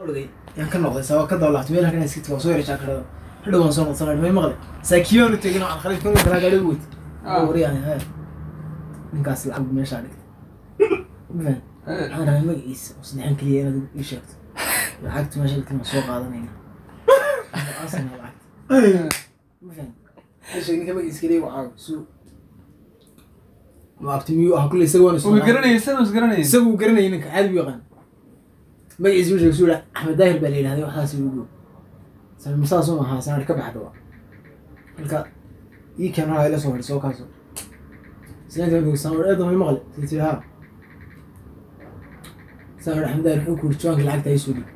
yaan ka noqday sabab ka dawlaatay meel halkan iska tago soo yara jaakado hadhow waan soo noqday may maqlay. Saakiyoon u tegin aan khalid kun kala gaadhay weyt wariyaan haa ninkaas lacag meesha dhigtay. Mafan aan rabay magaciisa oo saddexan keliya inaad ii sheegto. Lacagta meesha dhigtay waan soo qaadanayna aasana lacagta. Mafan meesha ninka magaciisa keliya waa suu maabti miyuu ah kulle isaga waan Wuu garanayay sana is garanayay isagu uu garanayay ninka caadi buu yaqaan magaciisa uu sheegay suu yidhaa axmed daahir baa la yidhahday waxaas ugu salmasaas uma ahaa sanadh ka baxda waa marka ii keen haa ila soo hadhi soo kaaso isnaanka mid san eeda may maqle tii haa san axmed daahir wuxuu ku yiri jawaanka lacagta ay soo dhig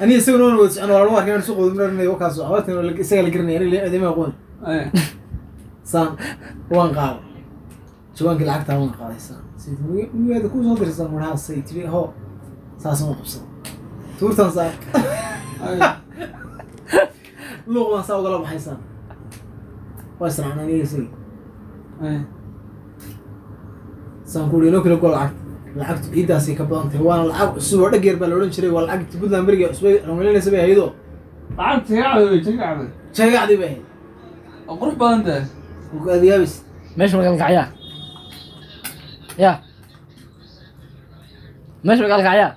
ani isaguna waan wada socon waa lagu arkay inaan suuq wada marinay wakaas abaartan isaga la garanaya aniga aqoon saan waan qaaday jawaankii lacagtaa waan qaaday saan miyaada ku soo dirsan marhaa say tiri ho saas ma qabsado tuurtan saa ay luuq baan saa ugala baxay saan waa israacnaa aniga isagi ay saan ku uri inoo kala gol lacag lacagtu ciiddaasay ka badan tahay waana lacag cusub oo dhageer baa la odhan jiray waa lacagta puntland beriga cusbay ramalinaysa bay ahaydoo lacag tagaacda wey tagaacda jagacdii bay ahayd oo qurux badan tahay ku aadiyaabaysa meesha magaalkacyaa ya meesha magaalkacyaa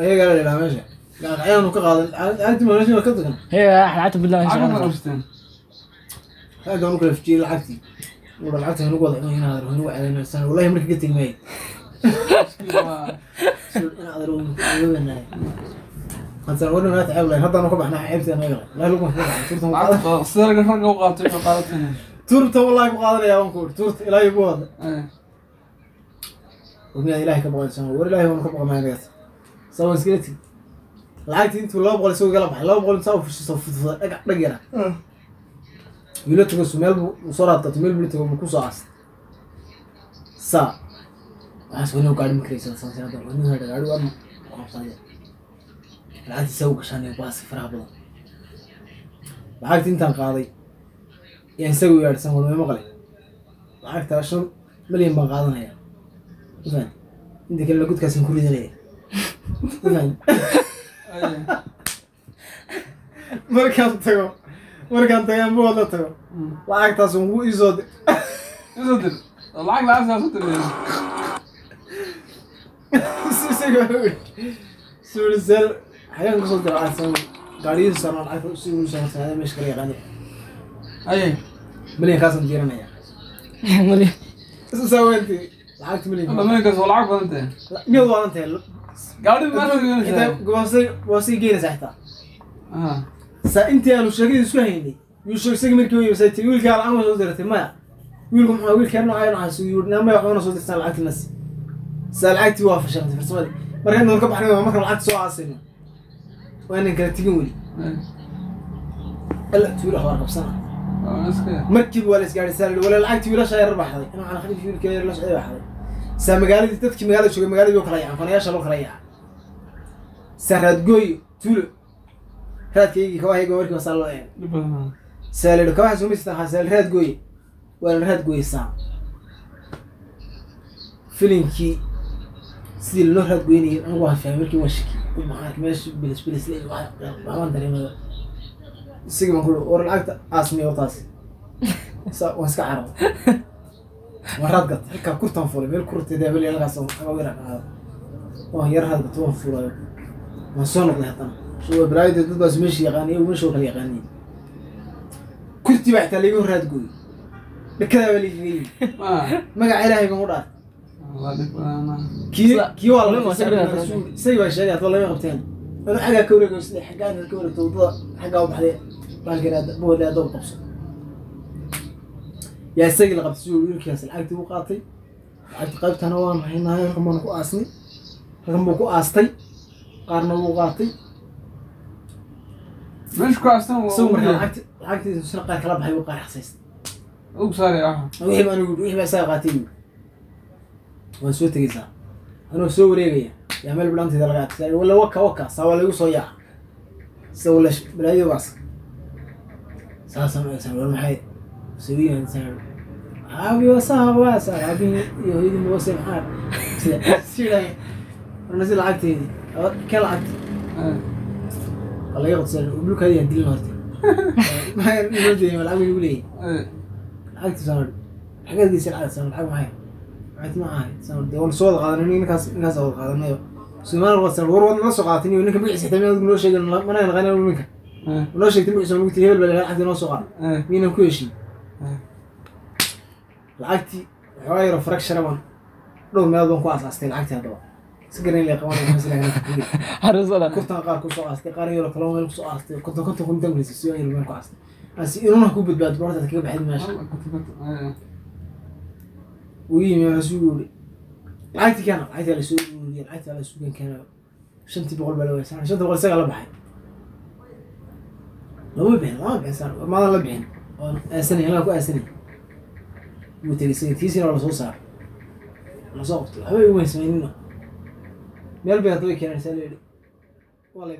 ayagaa la idhaha meesha gaalkacyaanu ka qaadan arrintii maalin ka tagan he lacagta puntland lacag ma shaqada qabsteen raggaan u kala fujiyey lacagtii ura lacagta hanugu wada inuu inaad hanugu celinaysan wallahi marka ka tegi maayo inaad arwanaay haddaan wadhan naa tacaab lahayn haddaanu ka baxnaa ceebtii anaga lahay wallahi lugma ka baxay turtan waa turta wallahi ku qaadanayaa waan ku uri turta ilaahay ku wada. Miyaad ilaahay ka baqaysan war ilaahay waanu ka sabon iskala tigi lacagtii intuu laba boqol isagoo gala baxay laba boqol intaa u fushiso fududa dhag dhag yara. Tago su meel buu soo raadqato meel buu tago mu ku soo aastay saa waxaas wani gaari ma karaysa sansin hadda wani hadha gaari waa qabsade lacagtii saa u gashaan baasi faraha badan. Lacagtii intaan qaaday yaan isaga u yaadhsan wani may maqlay lacagtaa shan milyan baan qaadanaya. Mafahant inta kale gudkaasaan ku ridanaya. Mafahant ay markaan tago. Markaan tago aan buwad la tago lacagtaas ugu isoo di isoo dir. Lacag lacagtaa soo dir. Suuliseel xagaan ku soo dira lacagta gaadhiyadu saarnaa lacagta si ugu soo meesha kala yaqaani ay milyankaasaan diiranaya Mali- isu saaweynti lacagta alla milyanka meelkaas waa lacag badan tahay miyad waalan tahay gaadhi maanta xitaa geynaysaa goosay goosay geynaysaa xitaa aha saa intii aanu sheekadii isku haynay sheeg isagii markii way say tiri wiilkaa lacag ma soo diratay maya wiilku muxuu wiilkaa maya waxbana soo dirtaan lacagtii saa lacagtii waa fashilantay farsamadii marka intaan ka baxnay waa markaan lacagta soo aasayno waa inaan kala tegin weli alla tuula xabaar qabsana markiiba waa la isgaadhay saa la yidhi wala lacagtii wiilasha yar baxday. Inuu cala khaliif wiilka yar la socday baxday. Saa magaaladii dadkii magaalada joogay magaaladii oo kala yacan fanayaasha loo kala yaca saa raadgooyo tuulo raadkaygii kawaahayga markiiba saa loo eegay. Dhib badan saalidho kabaha sumaysta waxaa saal raad gooye waa la raad gooye saa filinkii sidii loo raad goynayay anigu waan fahmay markii waan shaki. Meesha bilis bilis le waxbaan dareemaya isagii baan ku war lacagta aasmiya wataasi sa waan iska carabo waan raad gatay halkaa kurtaan fulay meel kurtay daabel halkaas awira qaado waan yar raad waan fulayo waan soo noqday haddana. Shuwa balaayada dad baas meesha yaqaaniya meesha oo kala yaqaaniya kurti baa xitaa laiga raad gooy dhakadaa baa laigaga yimi ma magaca ilaahay baan u dhaar kii kii waa isagii baa sheegay hadba lama qabteen. Anu xaggaa ka wareego sida xaggaa ka wareegto waddada xaggaa u baxday adoon qabso. Yaa isagii la qabtay siduu wiilkaas lacagtii u qaatay? Lacagtii qaybtana waan haynahay halkan baanu ku aasnay. Halkan buu ku aastay. Qaarna wuu qaatay. Meesha ku aastan isagu markaa waa lacagti lacagtii sina qaar kala baxay qaar xasaystay wixii baan ugu wixii baa isaga qaatay buu. Waan soo tegeysaa. Anoo soo wareegaya. Yaa meel bilaanteeda laga arkay wala waka waka saa waa lagu soo yaaca sida wala balaayo baas saasaan u eegsan war maxay? Sawiyan saan aabi wasaa waasa aabihii iyo hooyadii mawase maxaa sida sida marna si lacagteedii kee lacagti waa laga qodsan dhulkaadi aan dilin horta deeyay lacag lagu leeyahay lacagti sanad xageed geysan lacag sanad lacag maxay lacagti ma ahay. Sanad dee waan soo wada qaadanay ninkaas ninkaas wada qaadanayo wada sanad war wad nala soo qaadatay iyo ninka magaciisa xitaa miyaad noo sheegin mana naqanin ninka noo sheegtay magaciisa tiri hebel baa lacagti noo soo qaada miyaynan ku heshin lacagtii waxoogaa yaro farag sharaban dhowr meelood baan ku aasaastay lacagtii haddaba si garan kurtan qaar ku soo aastay qaar yaro kaloo meel ku soo aastay konton konton kun dambaysa si yaro meel ku aastay asi inuuna ku badbaado bortaad kaga baxid meesha. Uu yimi markaasuu yiri lacagtii keena lacagtii la soo ururiyay lacagtii la sugan keena shantii boqol baa la weysan shanta boqol isaga la baxay lama bixin lama bixin maadan la bixin oo aasanay anaa ku aasanay wuu tegay isaga tiisina waa la soo saaray la soo qabtay waxba igu weyn samaynina meel bay haddaba keenaysaa leeli waa la